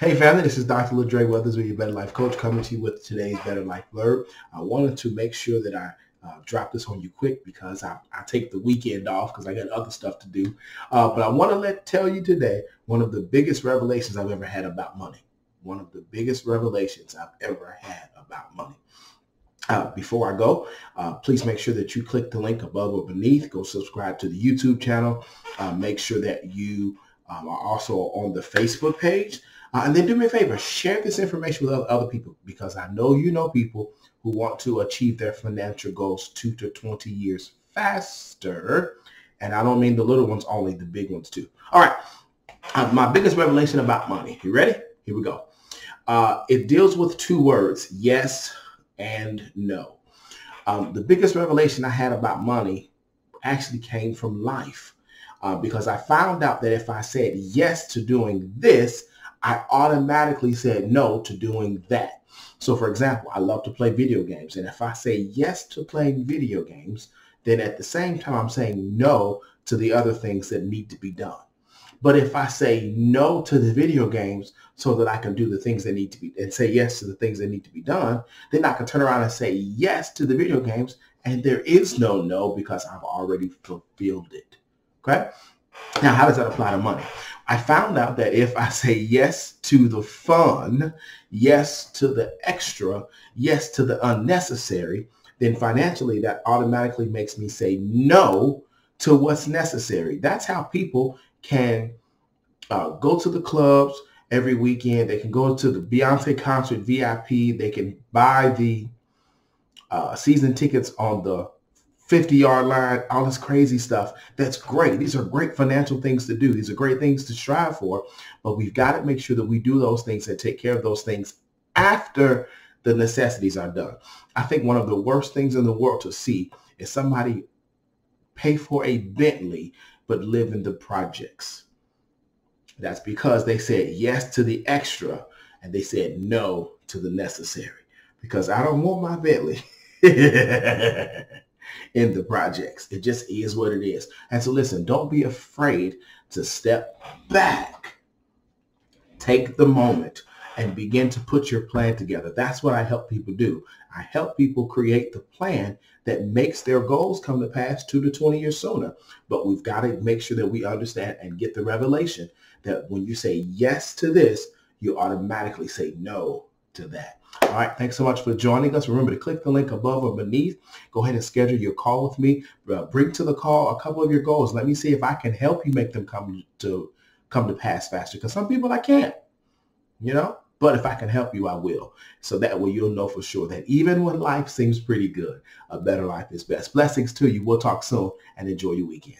Hey family, this is Dr. LaDre Weathers with your Better Life Coach coming to you with today's Better Life Blurb. I wanted to make sure that I uh, drop this on you quick because I, I take the weekend off because I got other stuff to do. Uh, but I want to let tell you today one of the biggest revelations I've ever had about money. One of the biggest revelations I've ever had about money. Uh, before I go, uh, please make sure that you click the link above or beneath. Go subscribe to the YouTube channel. Uh, make sure that you um, are also on the Facebook page. Uh, and then do me a favor, share this information with other people because I know you know people who want to achieve their financial goals two to 20 years faster. And I don't mean the little ones only, the big ones too. All right. Uh, my biggest revelation about money. You ready? Here we go. Uh, it deals with two words, yes and no. Um, the biggest revelation I had about money actually came from life uh, because I found out that if I said yes to doing this, I automatically said no to doing that. So for example, I love to play video games. And if I say yes to playing video games, then at the same time, I'm saying no to the other things that need to be done. But if I say no to the video games so that I can do the things that need to be and say yes to the things that need to be done, then I can turn around and say yes to the video games and there is no no because I've already fulfilled it. Okay? Now, how does that apply to money? I found out that if I say yes to the fun, yes to the extra, yes to the unnecessary, then financially that automatically makes me say no to what's necessary. That's how people can uh, go to the clubs every weekend. They can go to the Beyonce concert VIP. They can buy the uh, season tickets on the 50 yard line, all this crazy stuff. That's great. These are great financial things to do. These are great things to strive for, but we've got to make sure that we do those things and take care of those things after the necessities are done. I think one of the worst things in the world to see is somebody pay for a Bentley but live in the projects. That's because they said yes to the extra and they said no to the necessary because I don't want my Bentley. in the projects. It just is what it is. And so listen, don't be afraid to step back. Take the moment and begin to put your plan together. That's what I help people do. I help people create the plan that makes their goals come to pass two to 20 years sooner. But we've got to make sure that we understand and get the revelation that when you say yes to this, you automatically say no to that. All right. Thanks so much for joining us. Remember to click the link above or beneath. Go ahead and schedule your call with me. Uh, bring to the call a couple of your goals. Let me see if I can help you make them come to come to pass faster. Because some people I can't, you know. But if I can help you, I will. So that way you'll know for sure that even when life seems pretty good, a better life is best. Blessings to you. We'll talk soon and enjoy your weekend.